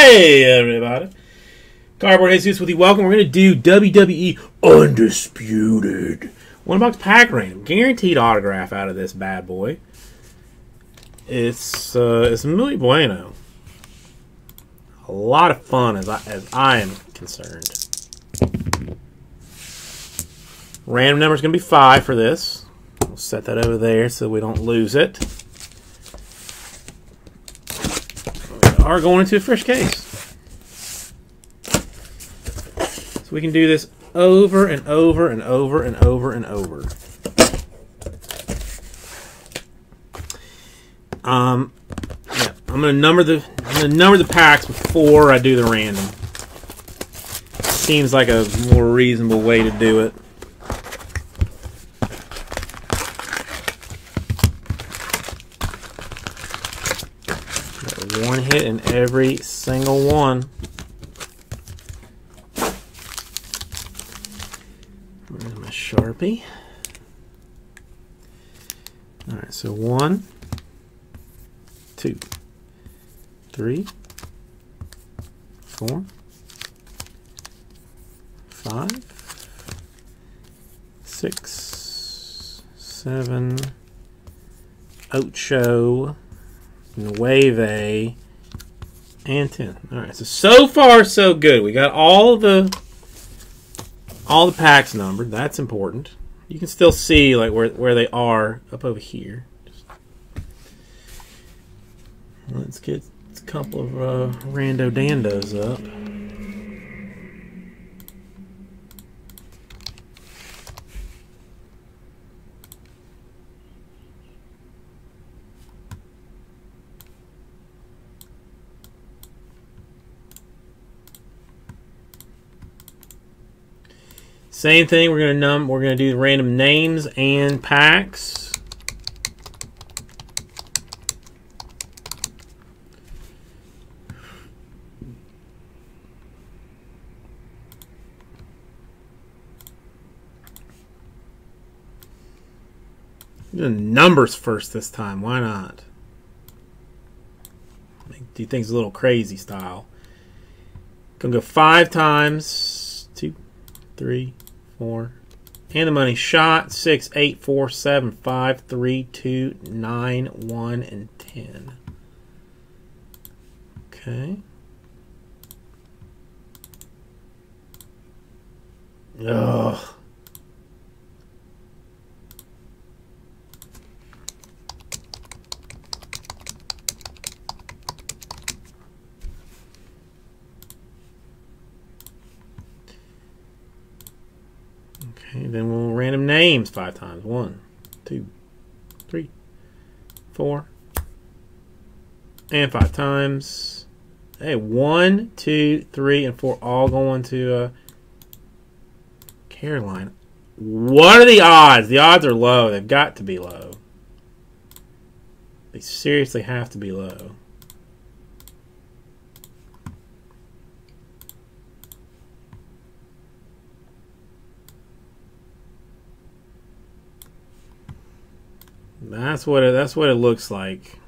Hey, everybody. Cardboard Jesus with you. Welcome. We're going to do WWE Undisputed. One box pack random. Guaranteed autograph out of this bad boy. It's uh, it's muy bueno. A lot of fun as I, as I am concerned. Random number is going to be five for this. We'll set that over there so we don't lose it. We are going into a fresh case. So we can do this over and over and over and over and over. Um, yeah, I'm gonna number the I'm gonna number the packs before I do the random. Seems like a more reasonable way to do it. Got one hit in every single one. Where's my Sharpie? Alright, so one, two, three, four, five, six, seven, ocho, nueve, and ten. All right, so so far so good. We got all the all the packs numbered. That's important. You can still see like where where they are up over here. Let's get a couple of uh, rando dandos up. Same thing. We're gonna num. We're gonna do random names and packs. The numbers first this time. Why not? Do things a little crazy style. Gonna go five times. Two, three, four. And the money shot six, eight, four, seven, five, three, two, nine, one, and ten. Okay. Ugh. Okay, then we'll random names five times. One, two, three, four, and five times. Hey, one, two, three, and four all going to uh, Carolina. What are the odds? The odds are low. They've got to be low. They seriously have to be low. That's what it, that's what it looks like.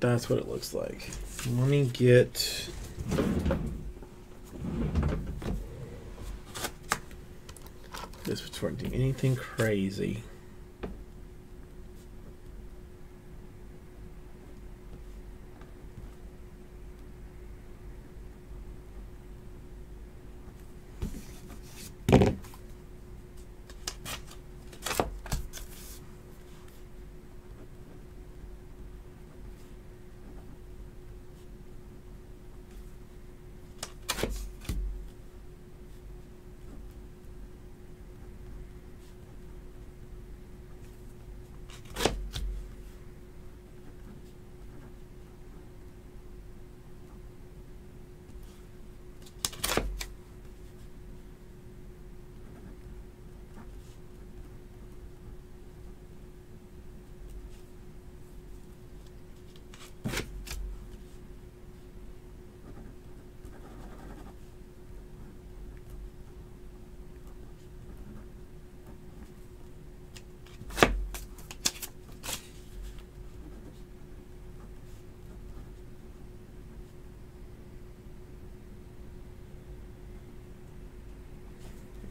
That's what it looks like. Let me get this do anything crazy.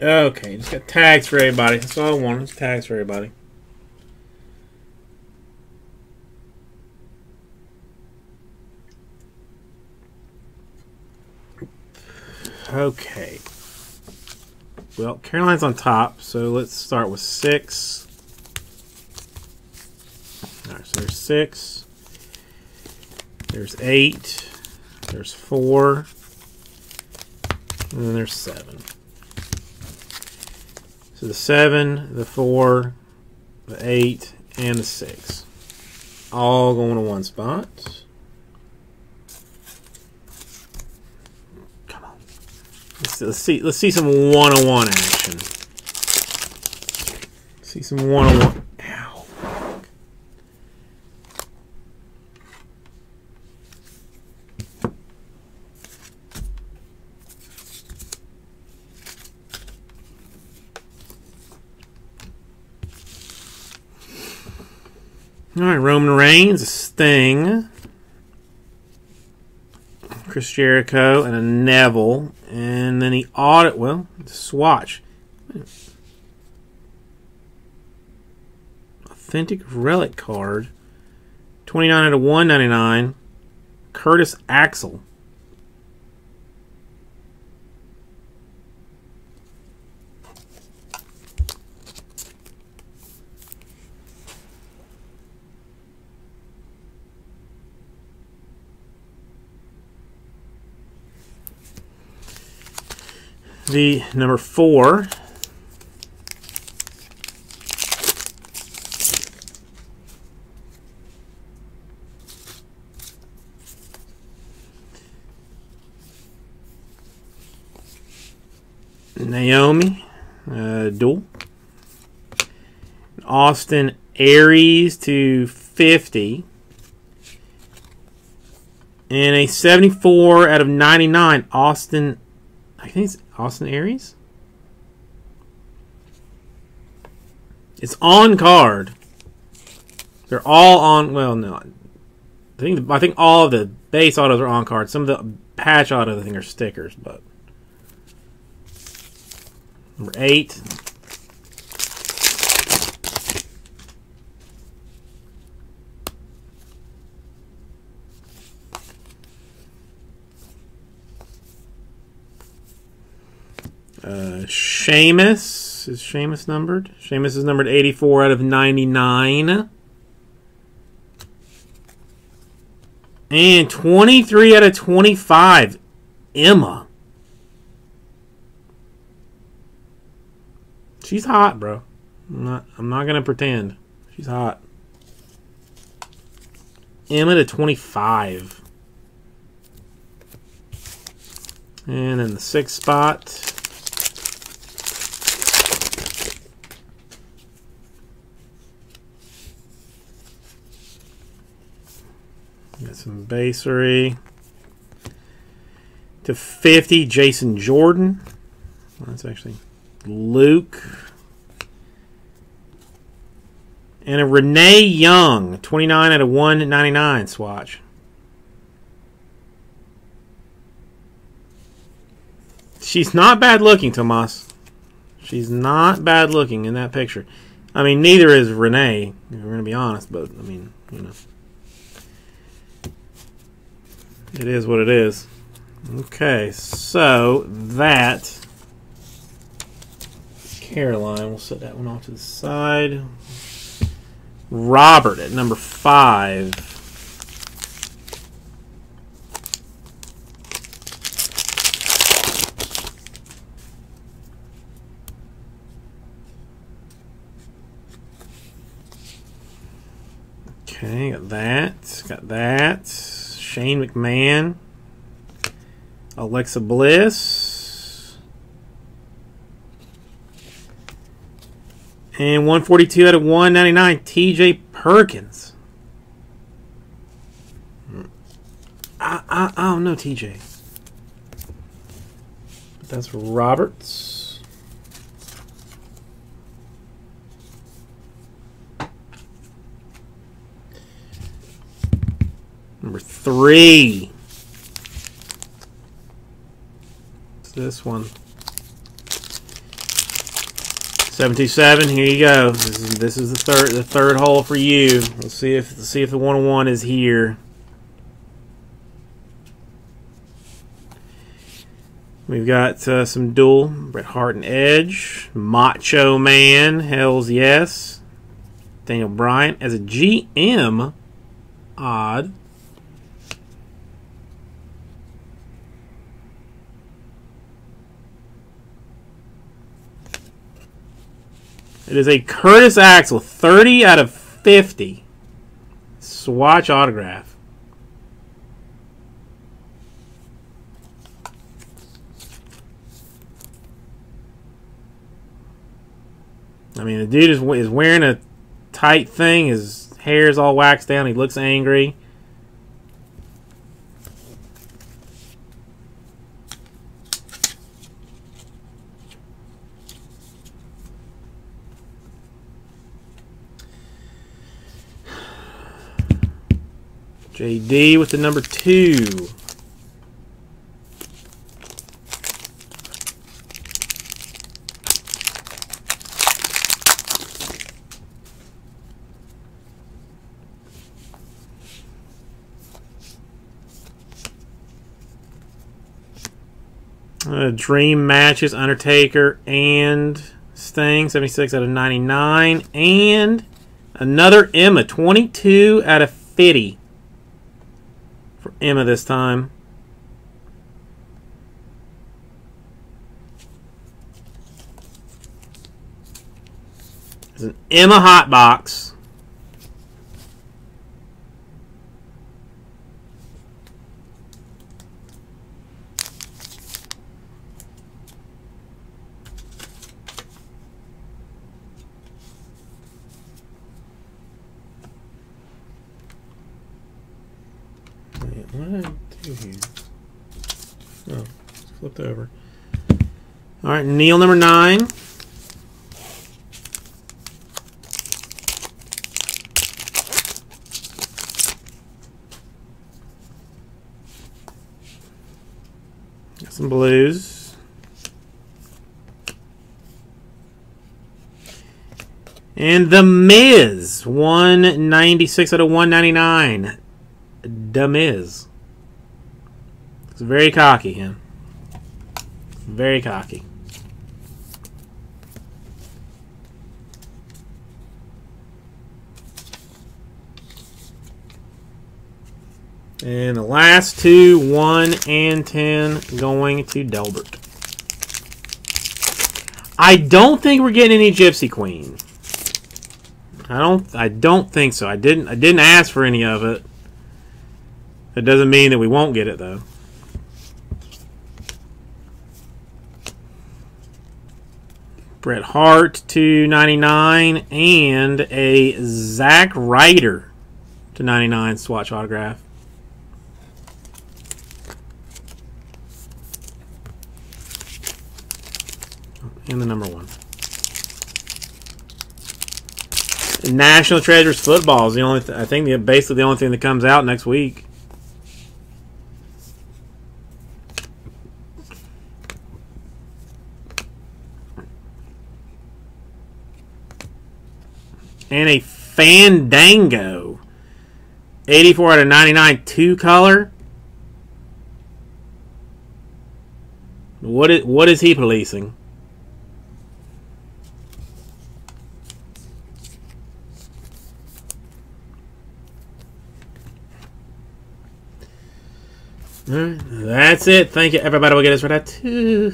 Okay, just got tags for everybody. That's all I want. Just tags for everybody. Okay. Well, Caroline's on top, so let's start with six. All right, so there's six. There's eight. There's four. And then there's seven. So the 7, the 4, the 8, and the 6. All going to one spot. Come on. Let's, let's see let's see some one-on-one action. see some 101. Reigns, Sting, Chris Jericho, and a Neville, and then he audit. Well, swatch. Authentic relic card, twenty nine out of one ninety nine. Curtis Axel. The number four. Naomi, uh, dual. Austin Aries to 50. And a 74 out of 99. Austin, I think it's Austin Aries. It's on card. They're all on. Well, no, I think I think all of the base autos are on card. Some of the patch autos I think are stickers, but number eight. Sheamus is Sheamus numbered. Sheamus is numbered 84 out of 99. And 23 out of 25. Emma. She's hot, bro. I'm not I'm not gonna pretend. She's hot. Emma to 25. And in the sixth spot. Got some basery. To 50, Jason Jordan. Well, that's actually Luke. And a Renee Young, 29 out of 199 swatch. She's not bad looking, Tomas. She's not bad looking in that picture. I mean, neither is Renee, if we're going to be honest, but, I mean, you know. It is what it is. Okay, so that Caroline, we'll set that one off to the side. Robert at number five. Okay, got that. Got that. Shane McMahon. Alexa Bliss. And 142 out of 199, TJ Perkins. Hmm. I, I, I don't know TJ. That's Roberts. Number three. This one. 727, here you go. This is, this is the third the third hole for you. Let's see if let's see if the 101 is here. We've got uh, some dual Bret Hart and Edge, Macho Man, Hell's Yes, Daniel Bryan as a GM. Odd. It is a Curtis Axel, 30 out of 50. Swatch autograph. I mean, the dude is, is wearing a tight thing. His hair is all waxed down. He looks angry. JD with the number two. Uh, dream matches Undertaker and Sting 76 out of 99 and another Emma 22 out of 50 for Emma this time. It's an Emma hot box. What did I do here? Oh, it's flipped over. All right, Neil number nine. Some blues. And The Miz, 196 out of 199. The Miz. It's very cocky, him. Very cocky. And the last two, 1 and 10, going to Delbert. I don't think we're getting any Gypsy Queen. I don't I don't think so. I didn't I didn't ask for any of it. That doesn't mean that we won't get it though. Bret Hart 299, and a Zack Ryder to 99 swatch autograph. And the number one. National Treasures football is the only. I think basically the only thing that comes out next week. And a Fandango. 84 out of 99 two color. What is what is he policing? That's it. Thank you, everybody. We'll get us right two.